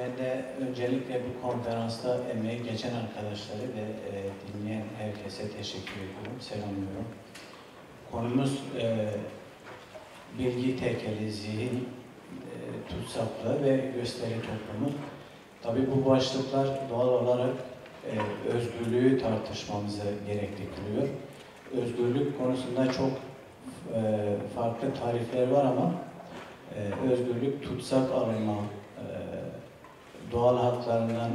Ben de öncelikle bu konferansta emeği geçen arkadaşları ve e, dinleyen herkese teşekkür ediyorum, selamlıyorum. Konumuz e, bilgi tekeli, zihin e, tutsaklığı ve gösteri toplumu. Tabii bu başlıklar doğal olarak e, özgürlüğü tartışmamızı gerekli kılıyor. Özgürlük konusunda çok e, farklı tarifler var ama e, özgürlük tutsak alınma, doğal haklarından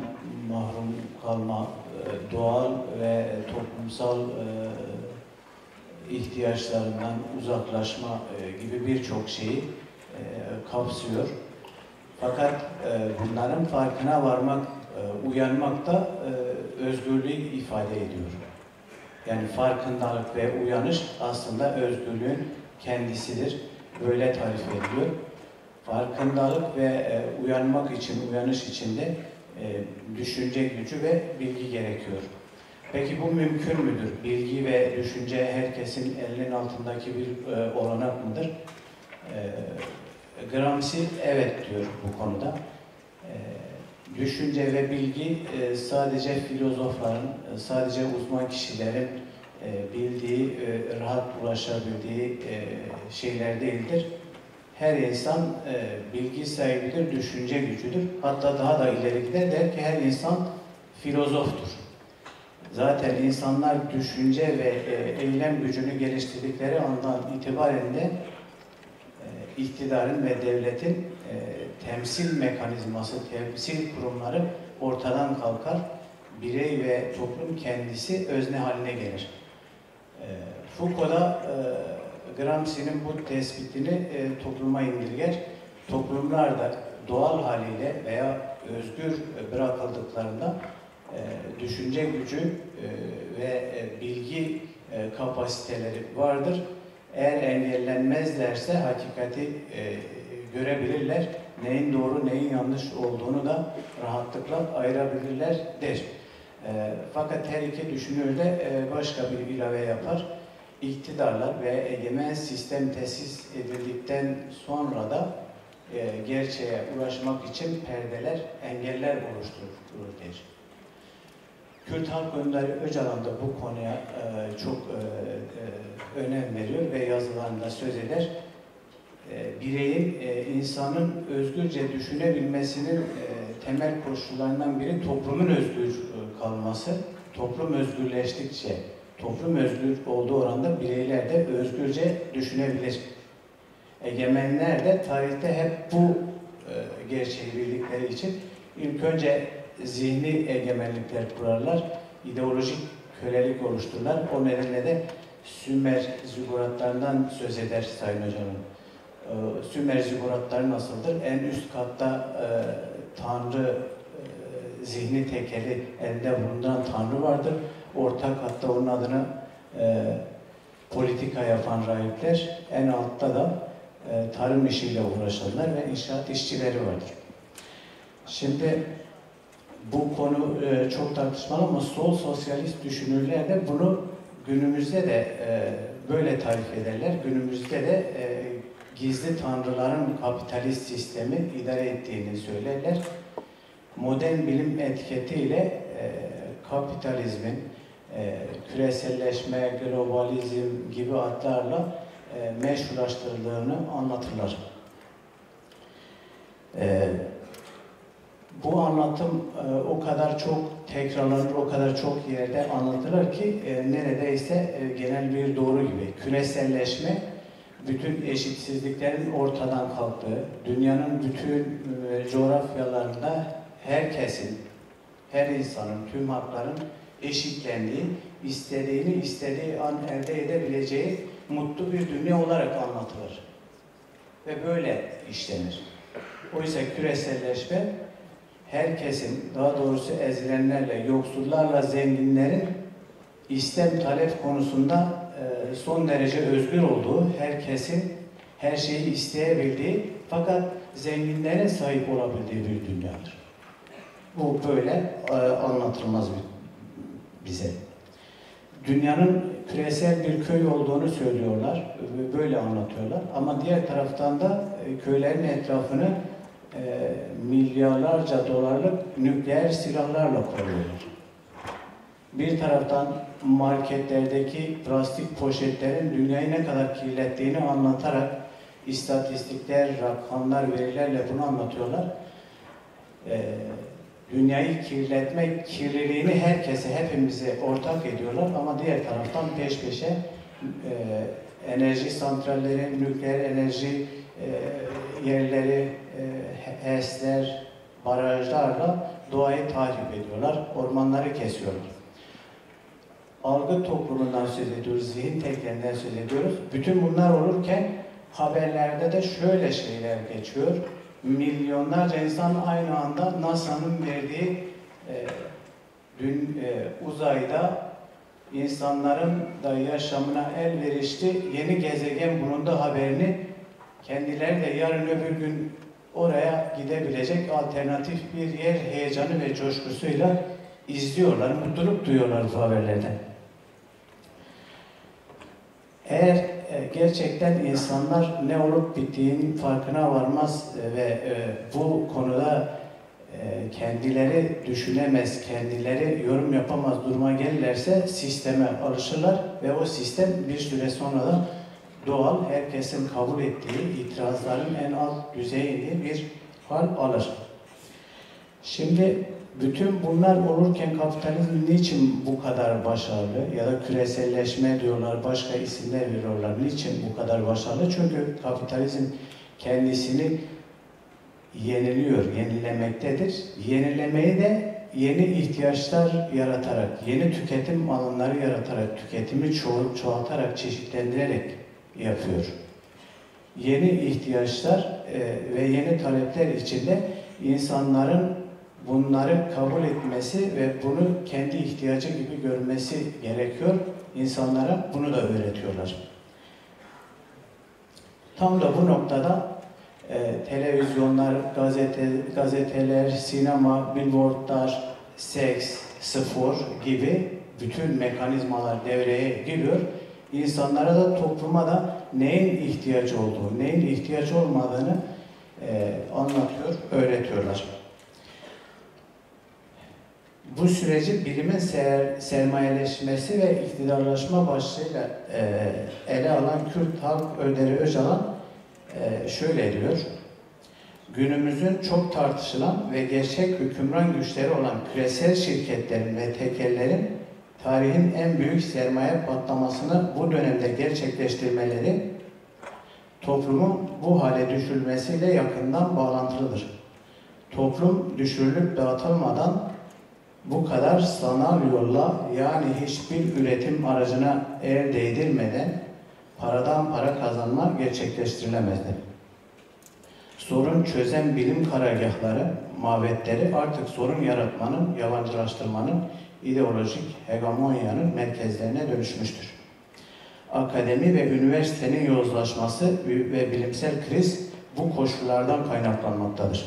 mahrum kalma, e, doğal ve toplumsal e, ihtiyaçlarından uzaklaşma e, gibi birçok şeyi kapsıyor. Fakat bunların farkına varmak, uyanmak da özgürlüğü ifade ediyor. Yani farkındalık ve uyanış aslında özgürlüğün kendisidir. Böyle tarif ediliyor. Farkındalık ve e, uyanmak için, uyanış için de e, düşünce gücü ve bilgi gerekiyor. Peki bu mümkün müdür? Bilgi ve düşünce herkesin elinin altındaki bir e, olanak mıdır? E, Gramsci evet diyor bu konuda. E, düşünce ve bilgi e, sadece filozofların, e, sadece uzman kişilerin e, bildiği, e, rahat ulaşabildiği e, şeyler değildir. Her insan e, bilgi sahibidir, düşünce gücüdür. Hatta daha da ileri gider der ki her insan filozoftur. Zaten insanlar düşünce ve e, eylem gücünü geliştirdikleri andan itibaren de e, iktidarın ve devletin e, temsil mekanizması, temsil kurumları ortadan kalkar. Birey ve toplum kendisi özne haline gelir. E, Foucault'da e, Gramsci'nin bu tespitini e, topluma indirger. Toplumlar da doğal haliyle veya özgür bırakıldıklarında e, düşünce gücü e, ve e, bilgi e, kapasiteleri vardır. Eğer engellenmezlerse hakikati e, görebilirler. Neyin doğru, neyin yanlış olduğunu da rahatlıkla ayırabilirler der. E, fakat her iki düşünür de e, başka bir ilave yapar. İktidarlar ve egemen sistem tesis edildikten sonra da e, gerçeğe ulaşmak için perdeler, engeller oluşturur der. Kürt Halk Önderi Öcalan da bu konuya e, çok e, e, önem veriyor ve yazılarında söz eder. E, bireyin, e, insanın özgürce düşünebilmesinin e, temel koşullarından biri toplumun özgür e, kalması. Toplum özgürleştikçe, toplum özgür olduğu oranda bireyler de özgürce düşünebilir. Egemenler de tarihte hep bu e, gerçeği bildikleri için ilk önce zihni egemenlikler kurarlar, ideolojik kölelik oluştururlar. O nedenle de Sümer ziguratlarından söz eder Sayın Hocam'ın. Ee, Sümer ziguratları nasıldır? En üst katta e, Tanrı e, zihni tekeli elinde bulunduran Tanrı vardır. Orta katta onun adını e, politika yapan rahipler. En altta da e, tarım işiyle uğraşanlar ve inşaat işçileri vardır. Şimdi bu konu e, çok tartışmalı ama sol sosyalist düşünürler de bunu günümüzde de e, böyle tarif ederler. Günümüzde de e, gizli tanrıların kapitalist sistemi idare ettiğini söylerler. Modern bilim etiketiyle e, kapitalizmin e, küreselleşme, globalizm gibi adlarla e, meşrulaştırıldığını anlatırlar. E, bu anlatım e, o kadar çok tekrarlanır, o kadar çok yerde anlatılır ki e, neredeyse e, genel bir doğru gibi. Küreselleşme, bütün eşitsizliklerin ortadan kalktığı, dünyanın bütün e, coğrafyalarında herkesin, her insanın, tüm hakların eşitlendiği, istediğini istediği an elde edebileceği mutlu bir dünya olarak anlatılır. Ve böyle işlenir. Oysa küreselleşme herkesin, daha doğrusu ezilenlerle, yoksullarla zenginlerin istem talep konusunda e, son derece özgür olduğu, herkesin her şeyi isteyebildiği fakat zenginlerin sahip olabildiği bir dünyadır. Bu böyle e, anlatılmaz bize. Dünyanın küresel bir köy olduğunu söylüyorlar, böyle anlatıyorlar. Ama diğer taraftan da e, köylerin etrafını e, milyarlarca dolarlık nükleer silahlarla koruyorlar. Bir taraftan marketlerdeki plastik poşetlerin dünyayı ne kadar kirlettiğini anlatarak istatistikler, rakamlar, verilerle bunu anlatıyorlar. Ee, dünyayı kirletmek, kirliliğini herkese, hepimize ortak ediyorlar ama diğer taraftan peş peşe e, enerji santralleri, nükleer enerji e, yerleri, e, HES'ler, barajlarla doğayı tahrip ediyorlar, ormanları kesiyorlar. Algı toplumundan söz ediyoruz, zihin teklerinden söz ediyoruz. Bütün bunlar olurken haberlerde de şöyle şeyler geçiyor. Milyonlarca insan aynı anda NASA'nın verdiği e, dün e, uzayda insanların da yaşamına elverişli yeni gezegen bulundu haberini kendileri de yarın öbür gün oraya gidebilecek alternatif bir yer heyecanı ve coşkusuyla izliyorlar, mutluluk duyuyorlar bu haberlerden. Eğer gerçekten insanlar ne olup bittiğinin farkına varmaz e, ve e, bu konuda e, kendileri düşünemez, kendileri yorum yapamaz duruma gelirlerse sisteme alışırlar ve o sistem bir süre sonra da doğal, herkesin kabul ettiği, itirazların en alt düzeyinde bir hal alır. Şimdi bütün bunlar olurken kapitalizm niçin bu kadar başarılı ya da küreselleşme diyorlar, başka isimler veriyorlar. Niçin bu kadar başarılı? Çünkü kapitalizm kendisini yeniliyor, yenilemektedir. Yenilemeyi de yeni ihtiyaçlar yaratarak, yeni tüketim alanları yaratarak, tüketimi ço çoğaltarak, çeşitlendirerek yapıyor. Yeni ihtiyaçlar e, ve yeni talepler içinde insanların bunları kabul etmesi ve bunu kendi ihtiyacı gibi görmesi gerekiyor. İnsanlara bunu da öğretiyorlar. Tam da bu noktada e, televizyonlar, gazete, gazeteler, sinema, billboardlar, seks, spor gibi bütün mekanizmalar devreye giriyor. İnsanlara da topluma da neyin ihtiyacı olduğu, neyin ihtiyacı olmadığını e, anlatıyor, öğretiyorlar. Bu süreci bilimin ser, sermayeleşmesi ve iktidarlaşma başlığıyla e, ele alan Kürt Halk Öderi Öcalan e, şöyle diyor. Günümüzün çok tartışılan ve gerçek hükümran güçleri olan küresel şirketlerin ve tekellerin tarihin en büyük sermaye patlamasını bu dönemde gerçekleştirmeleri toplumun bu hale düşürülmesiyle yakından bağlantılıdır. Toplum düşürülüp dağıtılmadan bu kadar sanal yolla yani hiçbir üretim aracına el değdirmeden paradan para kazanma gerçekleştirilemezdi. Sorun çözen bilim karargahları, mabetleri artık sorun yaratmanın, yabancılaştırmanın, ideolojik hegemonyanın merkezlerine dönüşmüştür. Akademi ve üniversitenin yozlaşması ve bilimsel kriz bu koşullardan kaynaklanmaktadır.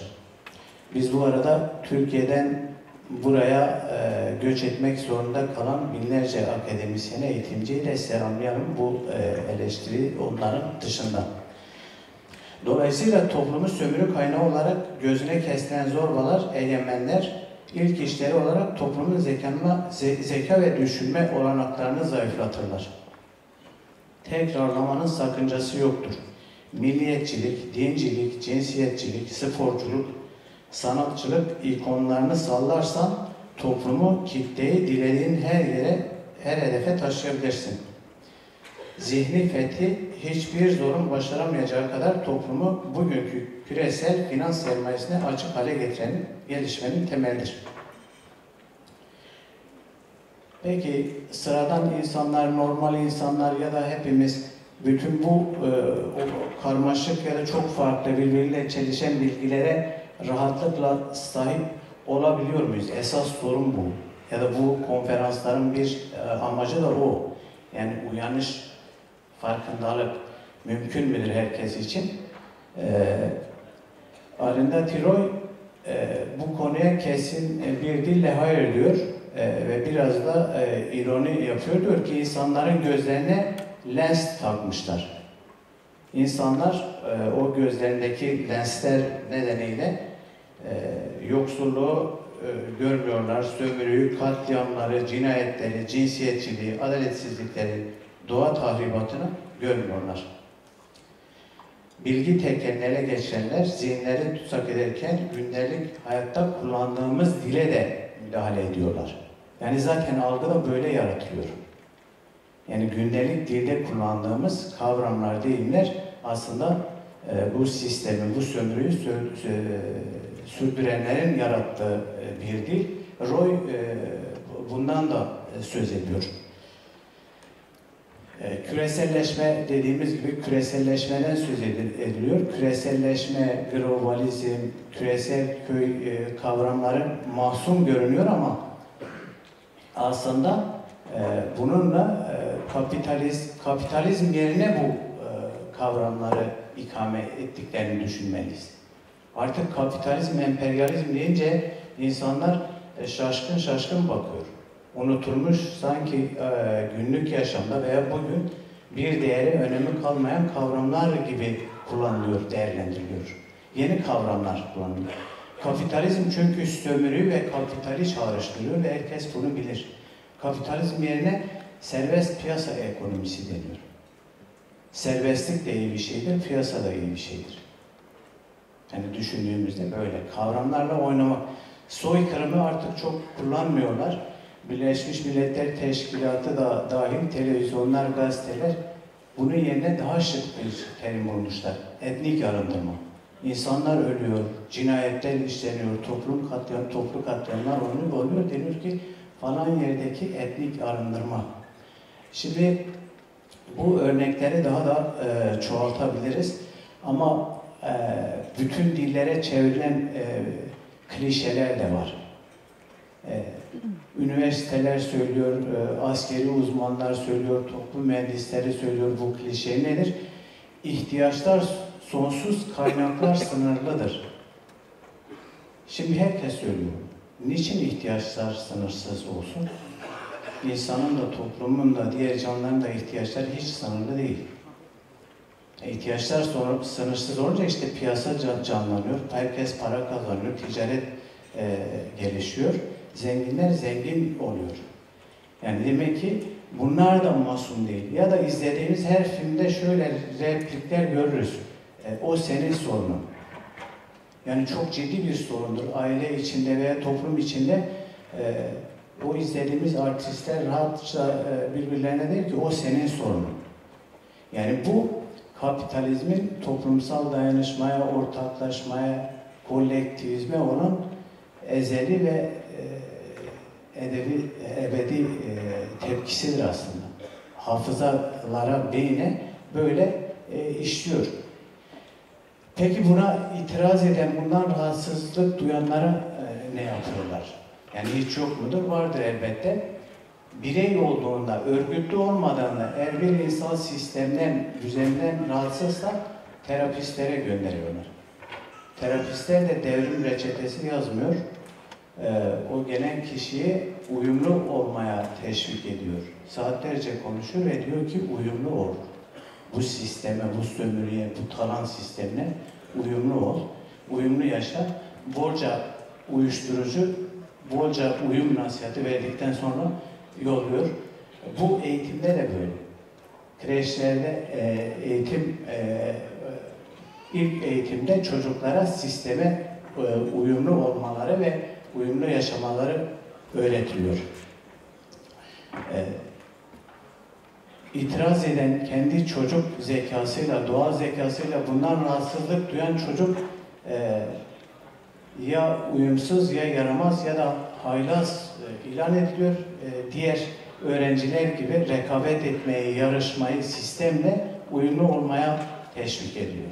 Biz bu arada Türkiye'den buraya e, göç etmek zorunda kalan binlerce akademisyene, eğitimciyi de selamlayalım bu e, eleştiri onların dışında. Dolayısıyla toplumu sömürü kaynağı olarak gözüne kesilen zorbalar, egemenler ilk işleri olarak toplumun zekanma, ze, zeka ve düşünme olanaklarını zayıflatırlar. Tekrarlamanın sakıncası yoktur. Milliyetçilik, dincilik, cinsiyetçilik, sporculuk, sanatçılık ikonlarını sallarsan toplumu, kitleyi dilediğin her yere, her hedefe taşıyabilirsin. Zihni fethi hiçbir zorun başaramayacağı kadar toplumu bugünkü küresel finans sermayesine açık hale getiren gelişmenin temelidir. Peki sıradan insanlar, normal insanlar ya da hepimiz bütün bu e, o karmaşık ya da çok farklı birbiriyle çelişen bilgilere rahatlıkla sahip olabiliyor muyuz? Esas sorun bu. Ya da bu konferansların bir e, amacı da o. Yani uyanış, farkındalık mümkün müdür herkes için? E, Arinda Tiroy e, bu konuya kesin e, bir dille hayır diyor e, ve biraz da e, ironi yapıyor. Diyor ki insanların gözlerine lens takmışlar. insanlar e, o gözlerindeki lensler nedeniyle yoksulluğu e, görmüyorlar, sömürüyü, katliamları, cinayetleri, cinsiyetçiliği, adaletsizlikleri, doğa tahribatını görmüyorlar. Bilgi tekenlere geçenler zihinleri tutsak ederken gündelik hayatta kullandığımız dile de müdahale ediyorlar. Yani zaten algı da böyle yaratılıyor. Yani gündelik dilde kullandığımız kavramlar, deyimler aslında e, bu sistemi, bu sömürüyü sö sö sürdürenlerin yarattığı e, bir dil. Roy e, bundan da e, söz ediyor. E, küreselleşme dediğimiz gibi küreselleşmeden söz ediliyor. Küreselleşme, globalizm, küresel köy e, kavramları mahzun görünüyor ama aslında e, bununla e, kapitalizm, yerine bu e, kavramları ikame ettiklerini düşünmeliyiz. Artık kapitalizm, emperyalizm deyince insanlar e, şaşkın şaşkın bakıyor. Unutulmuş sanki e, günlük yaşamda veya bugün bir değeri önemi kalmayan kavramlar gibi kullanılıyor, değerlendiriliyor. Yeni kavramlar kullanılıyor. Kapitalizm çünkü sömürü ve kapitali çağrıştırıyor ve herkes bunu bilir. Kapitalizm yerine serbest piyasa ekonomisi deniyor. Serbestlik de iyi bir şeydir, piyasa da iyi bir şeydir. Yani düşündüğümüzde böyle kavramlarla oynamak. Soykırımı artık çok kullanmıyorlar. Birleşmiş Milletler Teşkilatı da dahil televizyonlar, gazeteler bunun yerine daha şık bir terim bulmuşlar. Etnik arındırma. İnsanlar ölüyor, cinayetler işleniyor, toplum katliam, toplu katliamlar oluyor, oluyor. Deniyor ki falan yerdeki etnik arındırma. Şimdi bu örnekleri daha da e, çoğaltabiliriz. Ama e, bütün dillere çevrilen e, klişeler de var. E, üniversiteler söylüyor, e, askeri uzmanlar söylüyor, toplum mühendisleri söylüyor bu klişe nedir? İhtiyaçlar sonsuz, kaynaklar sınırlıdır. Şimdi herkes söylüyor. Niçin ihtiyaçlar sınırsız olsun? İnsanın da, toplumun da, diğer canlıların da ihtiyaçları hiç sınırlı değil. İhtiyaçlar sonra sınırsız olunca işte piyasa canlanıyor, herkes para kazanıyor, ticaret e, gelişiyor, zenginler zengin oluyor. Yani demek ki bunlar da masum değil. Ya da izlediğimiz her filmde şöyle replikler görürüz. E, o senin sorunun. Yani çok ciddi bir sorundur. Aile içinde veya toplum içinde e, o izlediğimiz artistler rahatça e, birbirlerine der ki o senin sorunun. Yani bu kapitalizmin toplumsal dayanışmaya, ortaklaşmaya, kolektivizme olan ezeli ve e, edebi, ebedi e, tepkisidir aslında. Hafızalara, beyne böyle e, işliyor. Peki buna itiraz eden, bundan rahatsızlık duyanlara e, ne yapıyorlar? Yani hiç yok mudur? Vardır elbette. Birey olduğunda, örgütlü olmadığında eğer bir insan sistemden, düzenden rahatsızsa terapistlere gönderiyorlar. Terapistler de devrim reçetesi yazmıyor. Ee, o gelen kişiyi uyumlu olmaya teşvik ediyor. Saatlerce konuşur ve diyor ki uyumlu ol. Bu sisteme, bu sömürüye, bu talan sistemine uyumlu ol. Uyumlu yaşa. Bolca uyuşturucu, bolca uyum nasihatı verdikten sonra yolluyor. Bu eğitimde de böyle. Kreşlerde e, eğitim e, ilk eğitimde çocuklara sisteme e, uyumlu olmaları ve uyumlu yaşamaları öğretiliyor. E, itiraz eden kendi çocuk zekasıyla, doğal zekasıyla bundan rahatsızlık duyan çocuk e, ya uyumsuz ya yaramaz ya da haylaz e, ilan ediliyor. E, diğer öğrenciler gibi rekabet etmeyi, yarışmayı sistemle uyumlu olmaya teşvik ediyor.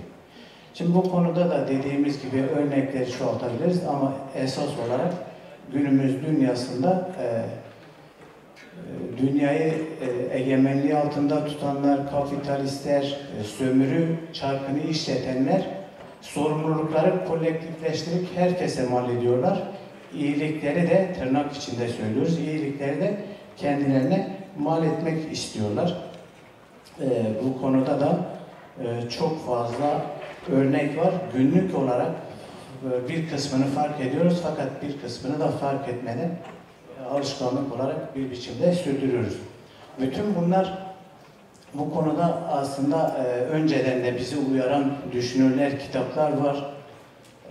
Şimdi bu konuda da dediğimiz gibi örnekleri çoğaltabiliriz ama esas olarak günümüz dünyasında e, dünyayı egemenliği altında tutanlar, kapitalistler, sömürü çarkını işletenler sorumlulukları kolektifleştirip herkese mal ediyorlar. İyilikleri de tırnak içinde söylüyoruz, iyilikleri de kendilerine mal etmek istiyorlar. E, bu konuda da e, çok fazla örnek var. Günlük olarak e, bir kısmını fark ediyoruz fakat bir kısmını da fark etmeden e, alışkanlık olarak bir biçimde sürdürüyoruz. Bütün bunlar bu konuda aslında e, önceden de bizi uyaran düşünürler, kitaplar var.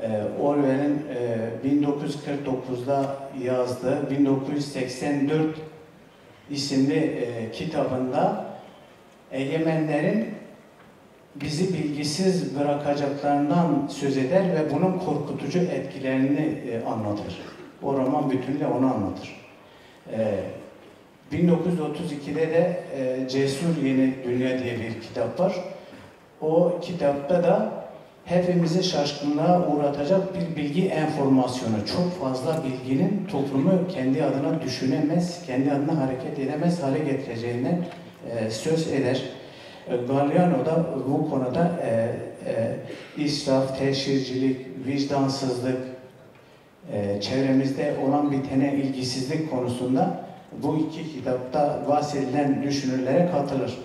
E, Orwell'in e, 1949'da yazdığı 1984 isimli e, kitabında egemenlerin bizi bilgisiz bırakacaklarından söz eder ve bunun korkutucu etkilerini e, anlatır. O roman bütünüyle onu anlatır. E, 1932'de de e, Cesur Yeni Dünya diye bir kitap var. O kitapta da hepimizi şaşkınlığa uğratacak bir bilgi enformasyonu, çok fazla bilginin toplumu kendi adına düşünemez, kendi adına hareket edemez hale getireceğinden e, söz eder. E, Galliano da bu konuda e, e, israf, teşhircilik, vicdansızlık, e, çevremizde olan bitene ilgisizlik konusunda bu iki kitapta bahsedilen düşünürlere katılır.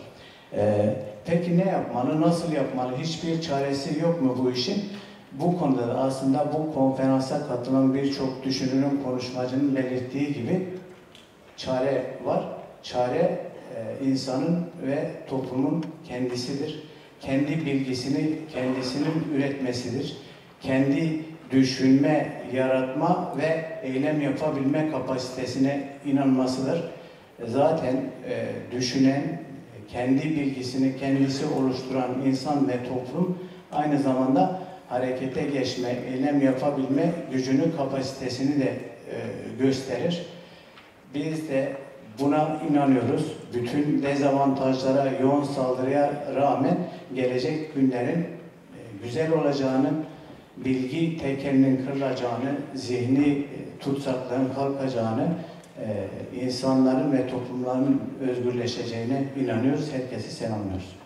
E, peki ne yapmalı, nasıl yapmalı, hiçbir çaresi yok mu bu işin? Bu konuda da aslında bu konferansa katılan birçok düşünürün, konuşmacının belirttiği gibi çare var. Çare e, insanın ve toplumun kendisidir. Kendi bilgisini kendisinin üretmesidir. Kendi düşünme, yaratma ve eylem yapabilme kapasitesine inanmasıdır. Zaten e, düşünen, kendi bilgisini kendisi oluşturan insan ve toplum aynı zamanda harekete geçme, eylem yapabilme gücünü, kapasitesini de e, gösterir. Biz de buna inanıyoruz. Bütün dezavantajlara, yoğun saldırıya rağmen gelecek günlerin e, güzel olacağını, bilgi tekelinin kırılacağını, zihni e, tutsaklığın kalkacağını, e, insanların ve toplumların özgürleşeceğine inanıyoruz. Herkesi selamlıyoruz.